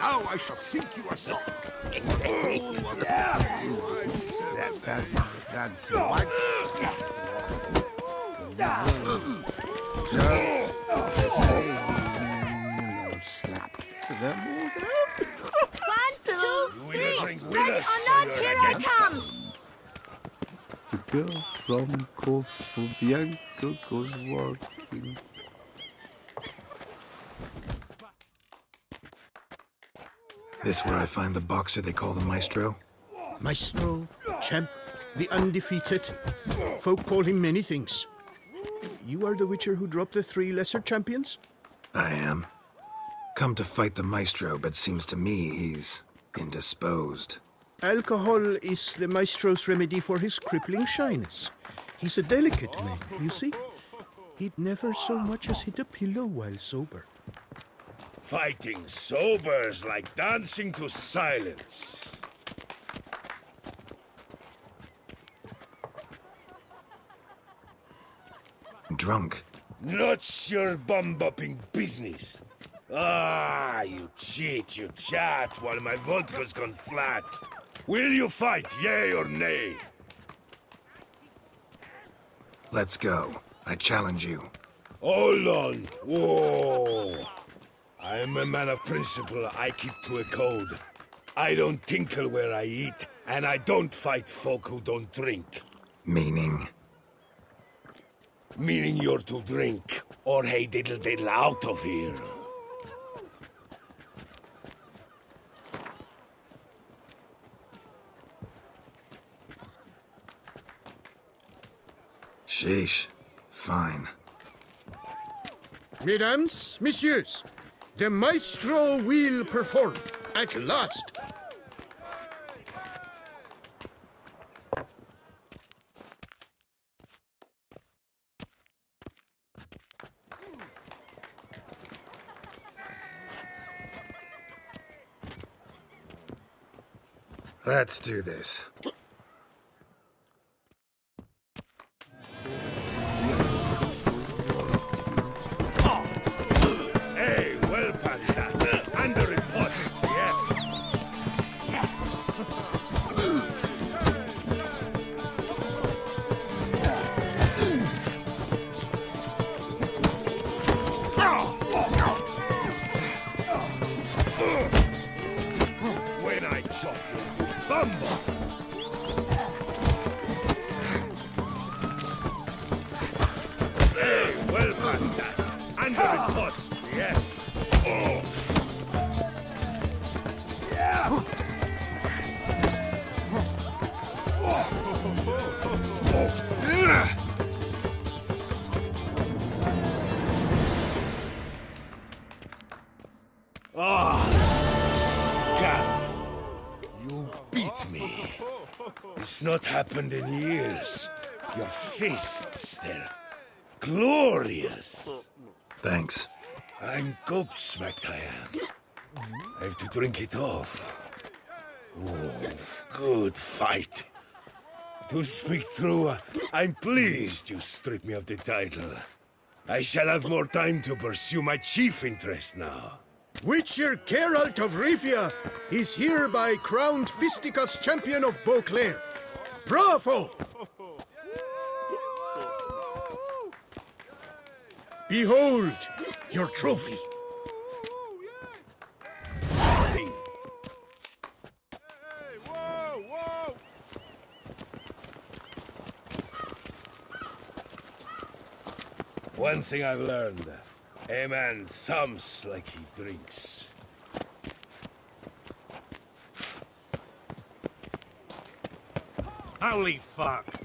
I shall sink you a song. That, that's, that's what? So, slap to the One, two, three. Ready or not, here I come. The girl from Corvo Bianco goes walking. This where I find the boxer they call the Maestro? Maestro, champ, the undefeated. Folk call him many things. You are the Witcher who dropped the three lesser champions? I am. Come to fight the Maestro, but seems to me he's indisposed. Alcohol is the Maestro's remedy for his crippling shyness. He's a delicate man, you see. He'd never so much as hit a pillow while sober. Fighting sobers like dancing to silence. Drunk. Not your bum-bopping business. Ah, you cheat, you chat, while my vodka's gone flat. Will you fight, yay or nay? Let's go. I challenge you. Hold on. Whoa. I am a man of principle. I keep to a code. I don't tinkle where I eat, and I don't fight folk who don't drink. Meaning? Meaning you're to drink, or hey diddle diddle out of here. Sheesh. Fine. Mesdames, messieurs, the Maestro will perform at last. Let's do this. Post, yes. Oh. Ah, scab! You beat me. It's not happened in years. Your fists, they're glorious. Thanks. I'm gobsmacked, I am. I have to drink it off. Oof, good fight. To speak true, I'm pleased you stripped me of the title. I shall have more time to pursue my chief interest now. Witcher Geralt of Rivia is hereby crowned Fisticuffs champion of Beauclair. Bravo! Behold your trophy. One thing I've learned. A man thumps like he drinks. Holy fuck!